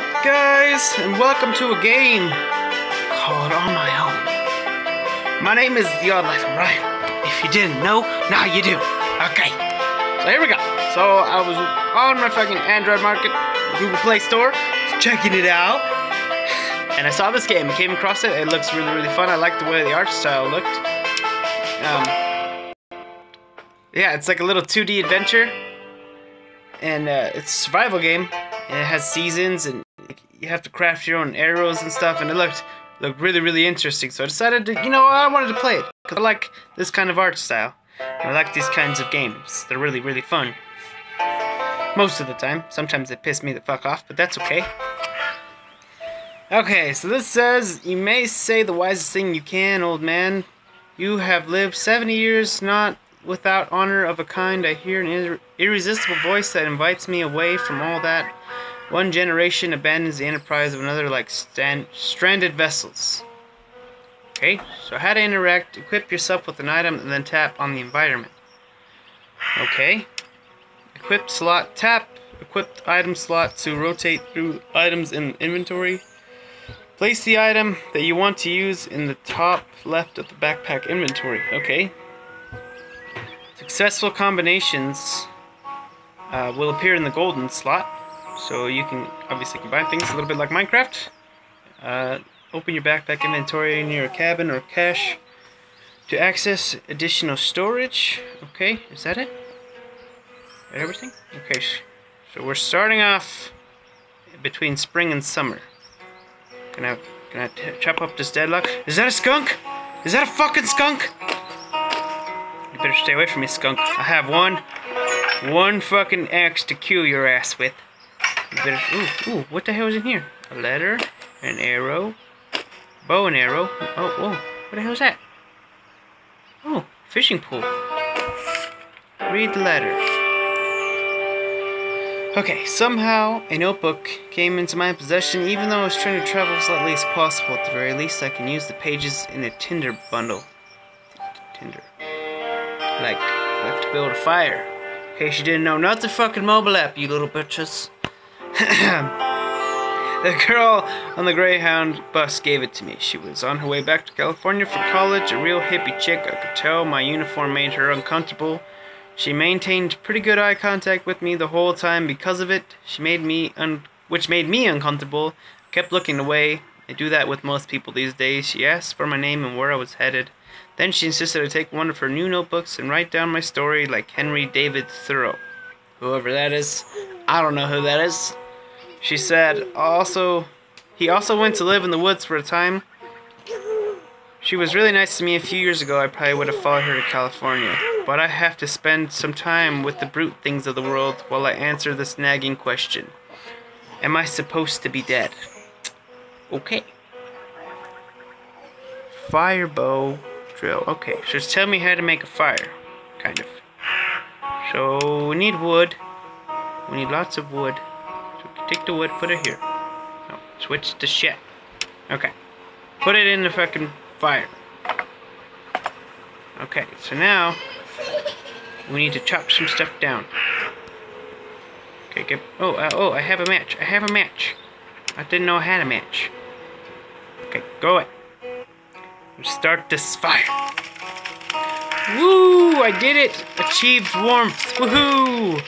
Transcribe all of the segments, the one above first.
up, guys, and welcome to a game called On My Own. My name is The Odd Life Ryan. If you didn't know, now you do. Okay, so here we go. So I was on my fucking Android Market, Google Play Store, checking it out, and I saw this game. I came across it. It looks really, really fun. I like the way the art style looked. Um, yeah, it's like a little 2D adventure, and uh, it's a survival game. And it has seasons, and you have to craft your own arrows and stuff. And it looked looked really, really interesting. So I decided to, you know, I wanted to play it because I like this kind of art style. I like these kinds of games. They're really, really fun. Most of the time. Sometimes they piss me the fuck off, but that's okay. Okay, so this says, You may say the wisest thing you can, old man. You have lived 70 years, not without honor of a kind. I hear an ir irresistible voice that invites me away from all that. One generation abandons the enterprise of another like stand stranded vessels. Okay, so how to interact, equip yourself with an item, and then tap on the environment. Okay. equip slot, tap equipped item slot to rotate through items in inventory. Place the item that you want to use in the top left of the backpack inventory. Okay. Successful combinations uh, will appear in the golden slot. So you can obviously combine things a little bit like Minecraft. Uh, open your backpack inventory near your cabin or cache to access additional storage. Okay, is that it? Everything? Okay, so we're starting off between spring and summer. Can I, can I chop up this deadlock? Is that a skunk? Is that a fucking skunk? You better stay away from me, skunk. I have one, one fucking axe to kill your ass with. Better, ooh, ooh, what the hell is in here? A letter, an arrow, bow and arrow. Oh, whoa, what the hell is that? Oh, fishing pole. Read the letter. Okay, somehow a notebook came into my possession even though I was trying to travel as lightly as possible. At the very least, I can use the pages in a tinder bundle. Tinder. Like, have to build a fire. In case you didn't know, not the fucking mobile app, you little bitches. the girl on the Greyhound bus gave it to me. She was on her way back to California for college, a real hippie chick. I could tell my uniform made her uncomfortable. She maintained pretty good eye contact with me the whole time because of it. She made me un which made me uncomfortable. I Kept looking away. I do that with most people these days. She asked for my name and where I was headed. Then she insisted I take one of her new notebooks and write down my story like Henry David Thoreau. Whoever that is, I don't know who that is. She said also he also went to live in the woods for a time. She was really nice to me a few years ago. I probably would have followed her to California. But I have to spend some time with the brute things of the world while I answer this nagging question. Am I supposed to be dead? Okay. Fire bow drill. Okay, so just tell me how to make a fire. Kind of. So we need wood. We need lots of wood. So take the wood, put it here. No, switch to shit. Okay. Put it in the fucking fire. Okay, so now we need to chop some stuff down. Okay, get. Oh, uh, oh, I have a match. I have a match. I didn't know I had a match. Okay, go away. Start this fire. Woo! I did it! Achieved warmth. Woohoo!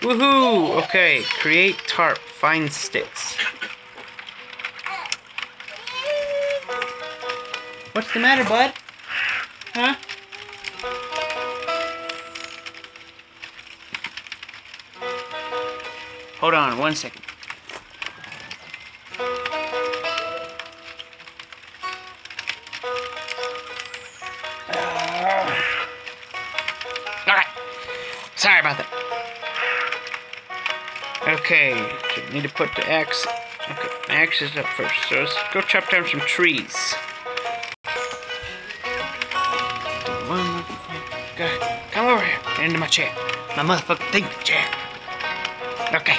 Woohoo! Okay, create tarp. Find sticks. What's the matter, bud? Huh? Hold on one second. Okay, so need to put the axe. Okay, axe is up first. So let's go chop down some trees. Come over here. Into my chair. My motherfucking thinking chair. Okay.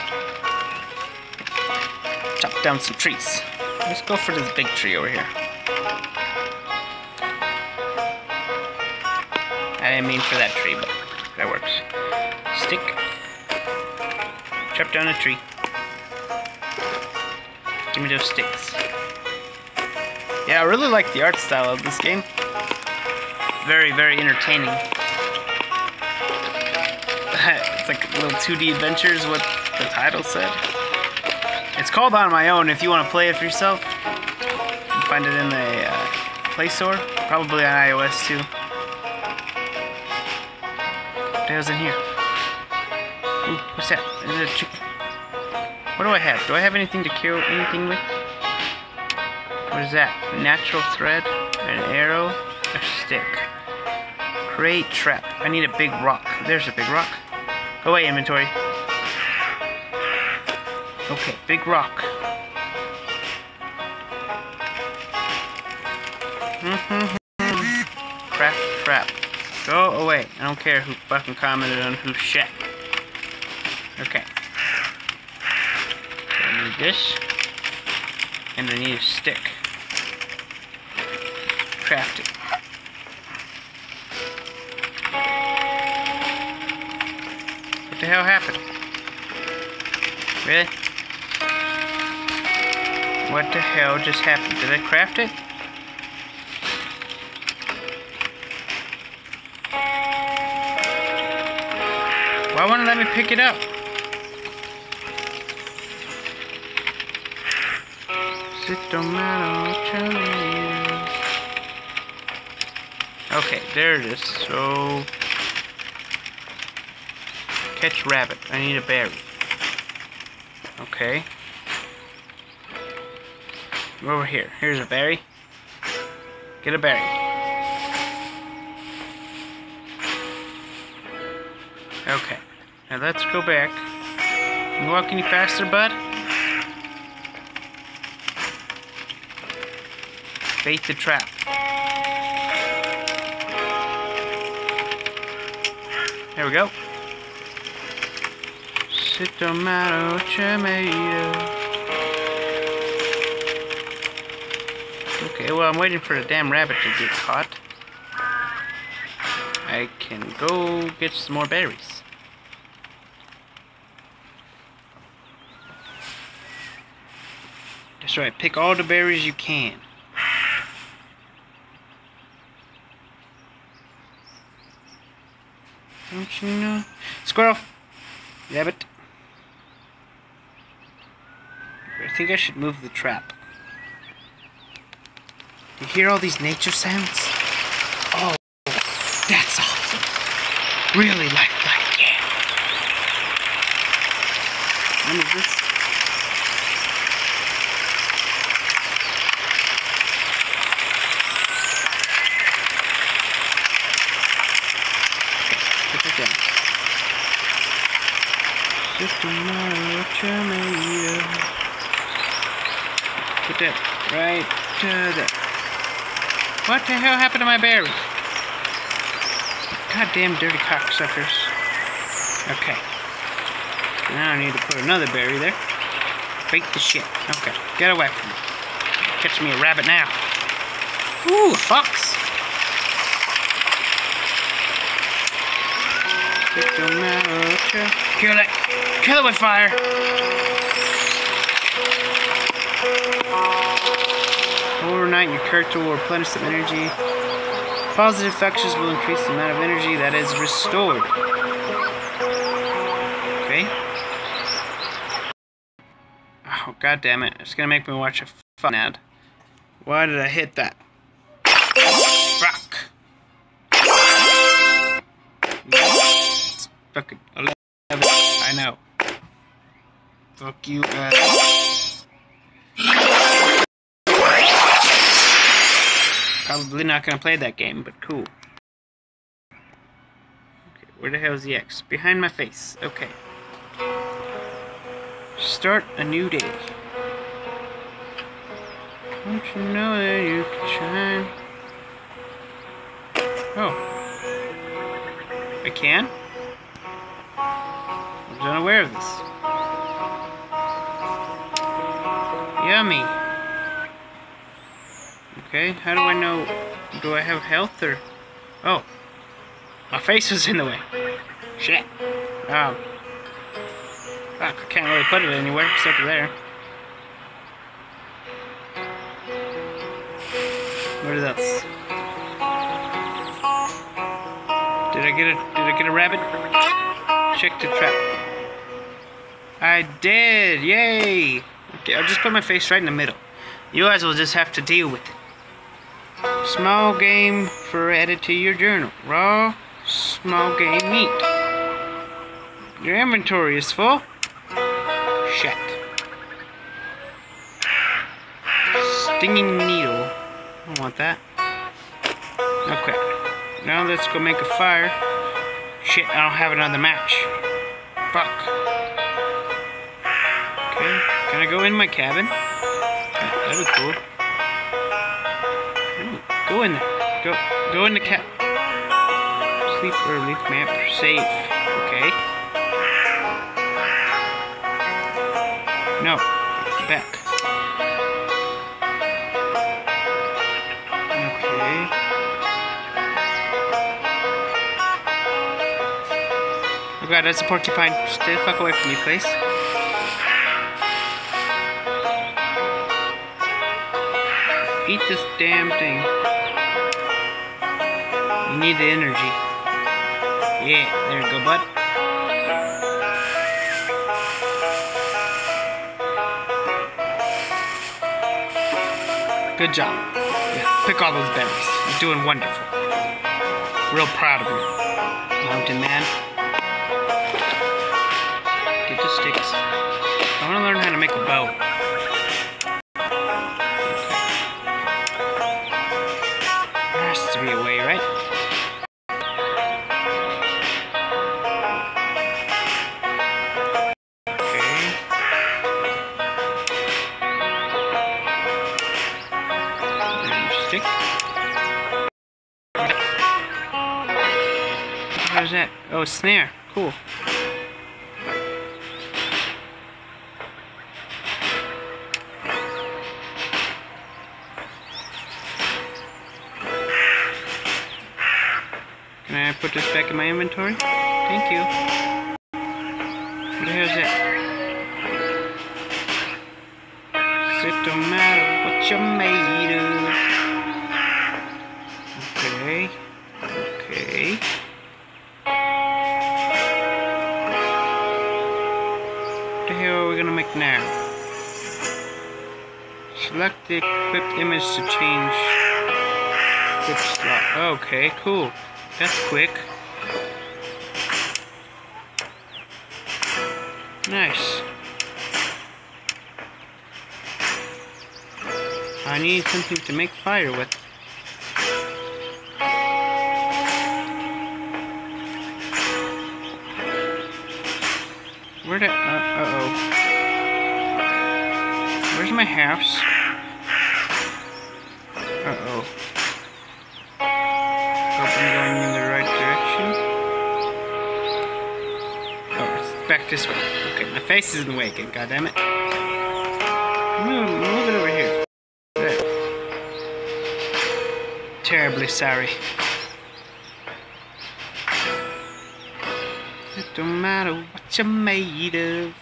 Chop down some trees. Let's go for this big tree over here. I didn't mean for that tree, but Chop down a tree. Give me those sticks. Yeah, I really like the art style of this game. Very, very entertaining. it's like little 2D adventures, what the title said. It's called On My Own if you want to play it for yourself. You can find it in the uh, Play Store, probably on iOS too. What in here? What's that? What do I have? Do I have anything to kill anything with? What is that? Natural thread, an arrow, a stick. Create trap. I need a big rock. There's a big rock. Oh, Go away, inventory. Okay, big rock. Craft trap. Go away. I don't care who fucking commented on whose shit. Okay. So I need this. And I need a stick. Craft it. What the hell happened? Really? What the hell just happened? Did I craft it? Why won't it let me pick it up? Okay, there it is. So catch rabbit. I need a berry. Okay. Over here. Here's a berry. Get a berry. Okay. Now let's go back. You walk any faster, bud? Bait the trap. There we go. Sit tomato, tomato. Okay, well, I'm waiting for the damn rabbit to get caught. I can go get some more berries. That's right, pick all the berries you can. Don't you know? Squirrel! Rabbit. I think I should move the trap. You hear all these nature sounds? Oh, that's awesome. Really like that, yeah. What is this? Put that down. Just another tomato. Put that right to there. What the hell happened to my berries? Goddamn dirty cocksuckers. Okay. Now I need to put another berry there. Bait the shit. Okay. Get away from me. Catch me a rabbit now. Ooh, fox. Kill it. Kill it with fire. Overnight, your character will replenish some energy. Positive factors will increase the amount of energy that is restored. Okay. Oh, god damn it. It's gonna make me watch a fun ad. Why did I hit that? Fuck. Fucking 11. I know. Fuck you, ad. Probably not gonna play that game, but cool. Okay, where the hell is the X? Behind my face. Okay. Start a new day. Don't you know that you can shine? Oh. I can? I was unaware of this. Yummy. Okay, how do I know? Do I have health or? Oh, my face is in the way. Shit. Um, I can't really put it anywhere except for there. Where is that? Did I get a Did I get a rabbit? Check the trap. I did! Yay! Okay, I'll just put my face right in the middle. You guys will just have to deal with it. Small game for added to your journal. Raw, small game meat. Your inventory is full. Shit. Stinging needle. I want that. Okay. Now let's go make a fire. Shit, I don't have another match. Fuck. Okay, can I go in my cabin? That'd be cool. Go in. Go, go in the cat. Sleep early. Map safe. Okay. No. Back. Okay. Oh god, that's a porcupine. Stay the fuck away from me, please. Eat this damn thing. You need the energy. Yeah, there you go, bud. Good job. Yeah, pick all those berries. You're doing wonderful. Real proud of you, mountain man. Get the sticks. I want to learn how to make a bow. There has to be a way, right? Oh, snare. Cool. Can I put this back in my inventory? Thank you. The hell are we gonna make now? Select the equipped image to change slot. Okay, cool. That's quick. Nice. I need something to make fire with. House? Uh oh. Hope I'm going in the right direction. Oh, it's back this way. Okay, my face is in the way again, goddammit. Move, move it over here. There. Terribly sorry. It don't matter what you're made of.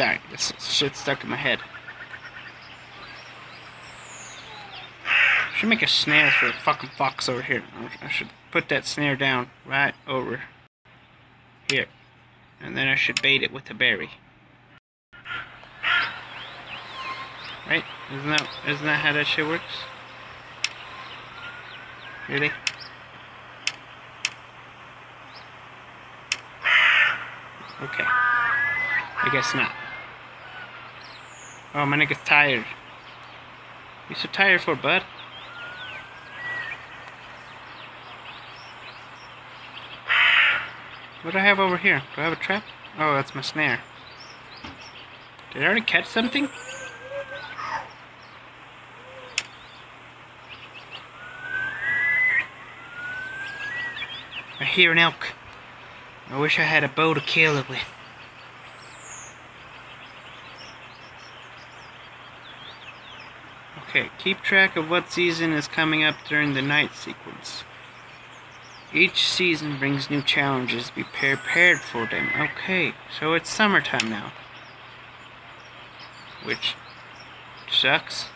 Sorry, this shit stuck in my head. Should make a snare for a fucking fox over here. I should put that snare down right over here. And then I should bait it with a berry. Right? Isn't that isn't that how that shit works? Really? Okay. I guess not. Oh, my neck is tired. You so tired for, bud? What do I have over here? Do I have a trap? Oh, that's my snare. Did I already catch something? I hear an elk. I wish I had a bow to kill it with. Okay, keep track of what season is coming up during the night sequence. Each season brings new challenges. Be prepared for them. Okay, so it's summertime now. Which sucks.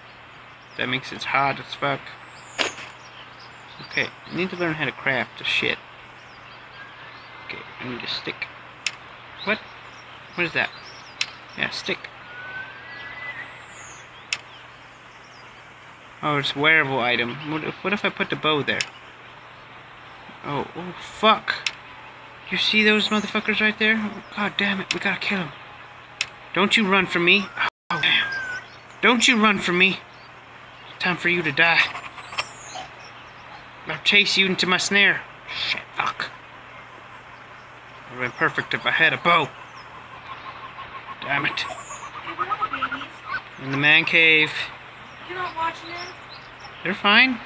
That makes it hard as fuck. Okay, I need to learn how to craft the shit. Okay, I need a stick. What? What is that? Yeah, stick. Oh, it's a wearable item. What if, what if I put the bow there? Oh, oh, fuck. You see those motherfuckers right there? God damn it, we gotta kill them. Don't you run from me. Oh, damn. Don't you run from me. It's time for you to die. I'll chase you into my snare. Shit, fuck. It would have been perfect if I had a bow. Damn it. In the man cave. You're not watching? They're fine.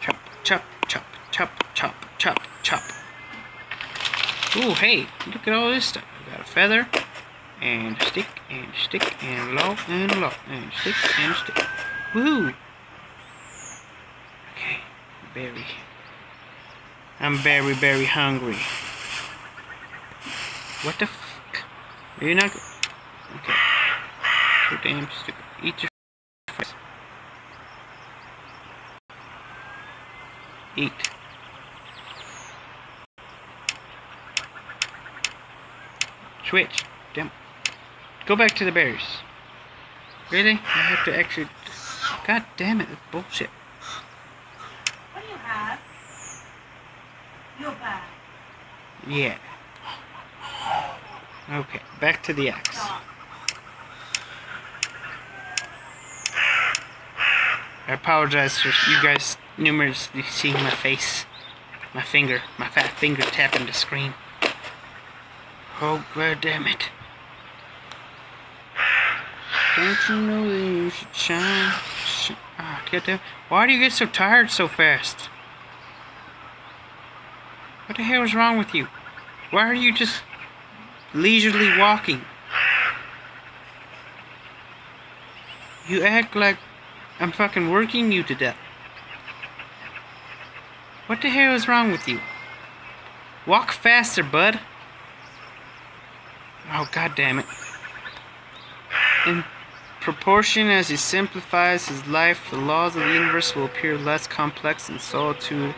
Chop, chop, chop, chop, chop, chop, chop. Ooh, hey, look at all this stuff. I got a feather, and a stick, and a stick, and a log, and a log, and a stick, and a stick. Woohoo! Okay, berry. I'm very, very hungry. What the fuck? Are you not? Okay. So damn stupid. Eat your face. Eat. Switch. Damn. Go back to the berries. Really? I have to actually. God damn it! Bullshit. What do you have? Your bag. Yeah. Okay, back to the axe. Stop. I apologize for you guys numerously seeing my face, my finger, my fat finger tapping the screen. Oh, god damn it. Don't you know that you should shine? Sh ah, get damn. Why do you get so tired so fast? What the hell is wrong with you? Why are you just leisurely walking? You act like I'm fucking working you to death. What the hell is wrong with you? Walk faster, bud. Oh, god damn it. In proportion as he simplifies his life, the laws of the universe will appear less complex, and solitude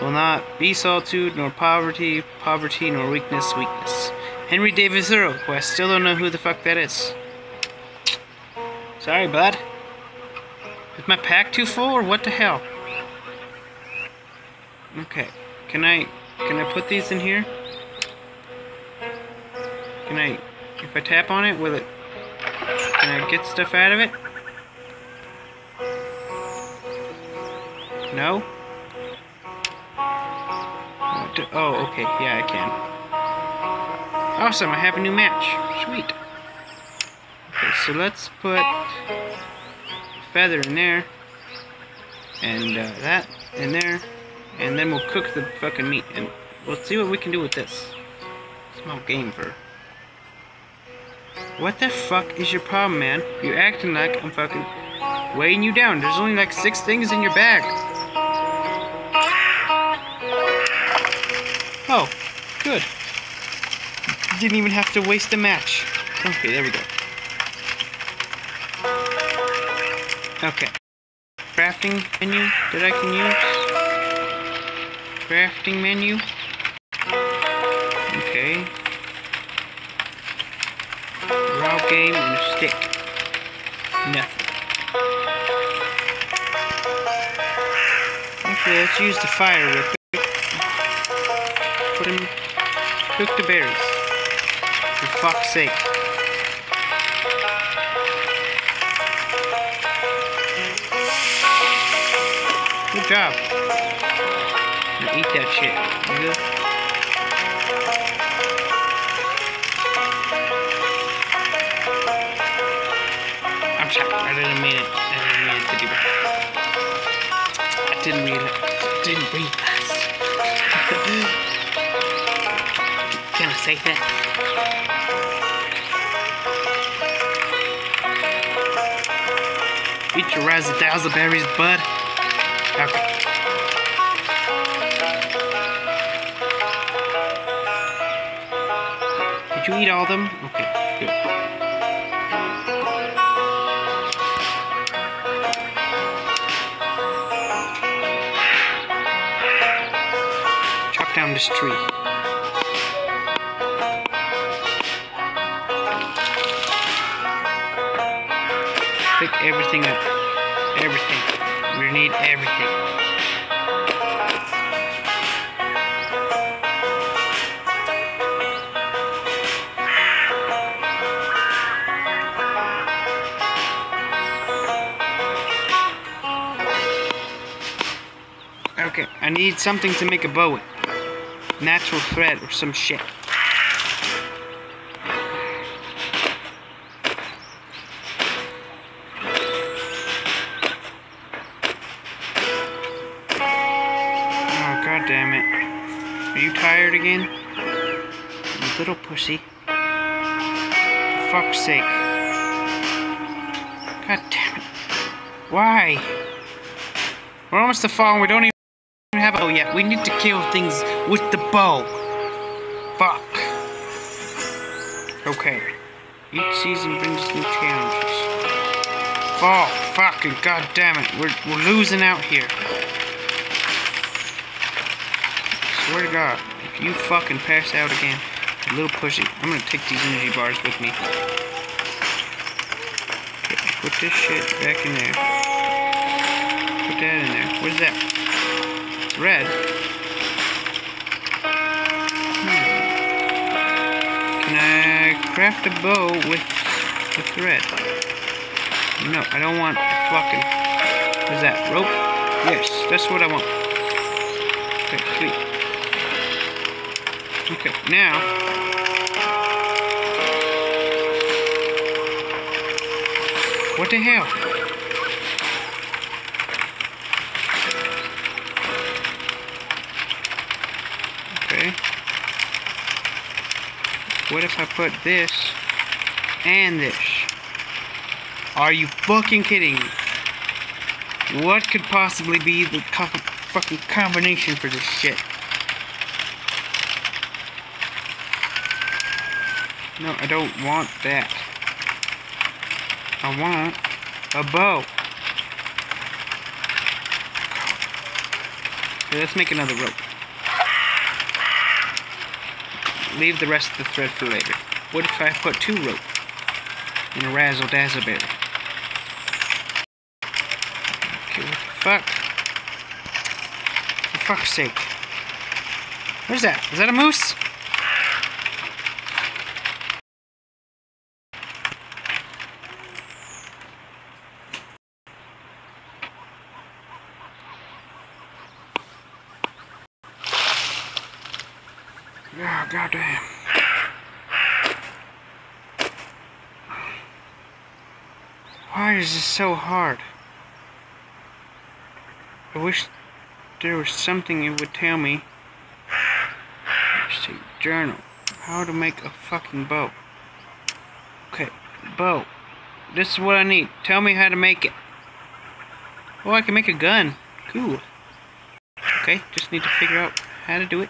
will not be solitude, nor poverty, poverty, nor weakness, weakness. Henry David Thoreau, who I still don't know who the fuck that is. Sorry, bud. Is my pack too full, or what the hell? Okay, can I, can I put these in here? Can I, if I tap on it, will it, can I get stuff out of it? No? Oh, okay, yeah, I can. Awesome, I have a new match. Sweet. Okay, so let's put feather in there, and uh, that in there, and then we'll cook the fucking meat, and we'll see what we can do with this. Small game for. What the fuck is your problem, man? You're acting like I'm fucking weighing you down. There's only like six things in your bag. Oh. Didn't even have to waste a match. Okay, there we go. Okay. Crafting menu that I can use. Crafting menu. Okay. Raw game and a stick. Nothing. Okay, let's use the fire real quick. Put him. Cook the berries. For fuck's sake. Good job. Now eat that shit. I'm sorry. I didn't mean it. I didn't mean it to. I didn't realize. Didn't realize. Can Say that? Eat your razzle berries, bud. Okay. Did you eat all of them? Okay, good. Chop down this tree. Pick everything up. Everything. We need everything. Okay, I need something to make a bow with. Natural thread or some shit. Little pussy. For fuck's sake. God damn it. Why? We're almost to fall and we don't even have a bow yet. We need to kill things with the bow. Fuck. Okay. Each season brings new challenges. Fall. Fucking god damn it. We're, we're losing out here. Swear to God, if you fucking pass out again, you little pussy, I'm gonna take these energy bars with me. Okay, put this shit back in there. Put that in there. What is that? It's red. Hmm. Can I craft a bow with the thread? No, I don't want a fucking. What is that? Rope? Yes, that's what I want. Okay, sweet. Okay, now. What the hell? Okay. What if I put this and this? Are you fucking kidding me? What could possibly be the co fucking combination for this shit? No, I don't want that. I want a bow. Okay, let's make another rope. Leave the rest of the thread for later. What if I put two rope in a razzle dazzle berry? Okay, what the fuck? For fuck's sake. What is that? Is that a moose? Yeah, goddamn. Why is so hard? I wish there was something it would tell me. See, journal. How to make a fucking bow. Okay, bow. This is what I need. Tell me how to make it. Oh, I can make a gun. Cool. Okay, just need to figure out how to do it.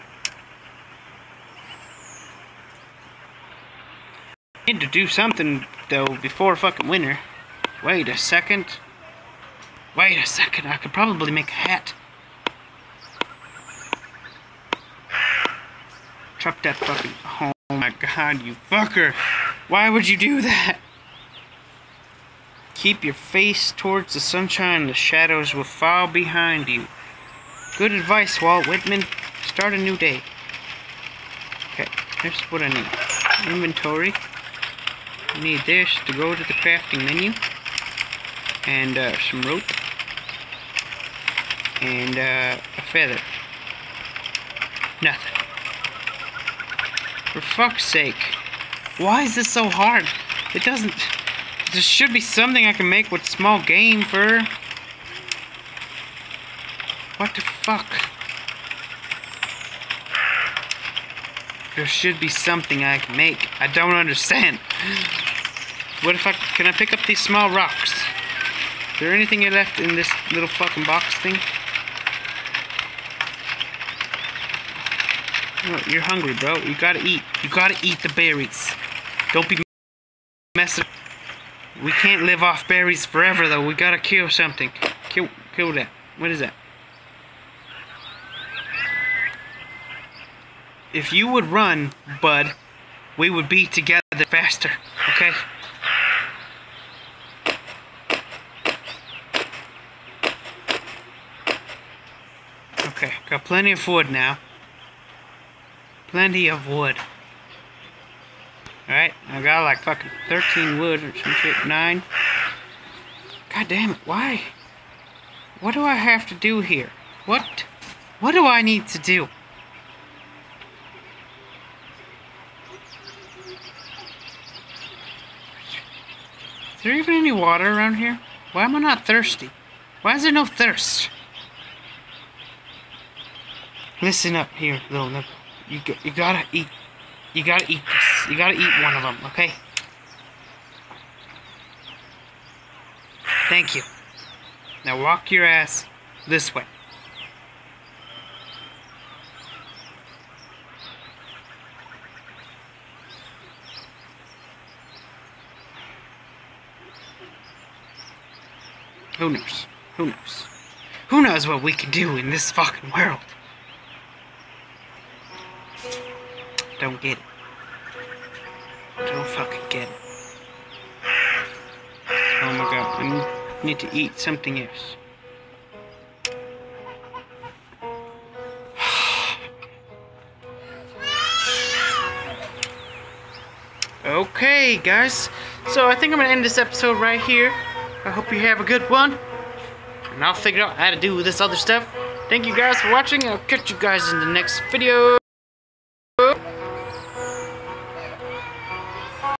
Need to do something though before fucking winter. Wait a second. Wait a second, I could probably make a hat. Drop that fucking. Oh my god, you fucker! Why would you do that? Keep your face towards the sunshine, the shadows will fall behind you. Good advice, Walt Whitman. Start a new day. Okay, here's what I need inventory. I need this to go to the crafting menu. And uh, some rope. And uh, a feather. Nothing. For fuck's sake. Why is this so hard? It doesn't... There should be something I can make with small game for... What the fuck? There should be something I can make. I don't understand. What if I... Can I pick up these small rocks? Is there anything left in this little fucking box thing? You're hungry, bro. You gotta eat. You gotta eat the berries. Don't be messing. We can't live off berries forever, though. We gotta kill something. Kill, kill that. What is that? If you would run, bud, we would be together faster. Okay? Okay, got plenty of wood now. Plenty of wood. Alright, I got like fucking 13 wood or some shit. 9. God damn it, why? What do I have to do here? What? What do I need to do? Is there even any water around here? Why am I not thirsty? Why is there no thirst? Listen up here, little nipple. You, you gotta eat. You gotta eat this. You gotta eat one of them, okay? Thank you. Now walk your ass this way. Who knows? Who knows? Who knows what we can do in this fucking world? Don't get it. Don't fucking get it. Oh my god, I need, to eat something else. Okay, guys. So I think I'm gonna end this episode right here. I hope you have a good one. And I'll figure out how to do this other stuff. Thank you guys for watching. I'll catch you guys in the next video.